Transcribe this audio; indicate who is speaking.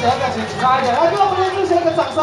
Speaker 1: 请一点，来给我们林志贤一个掌声。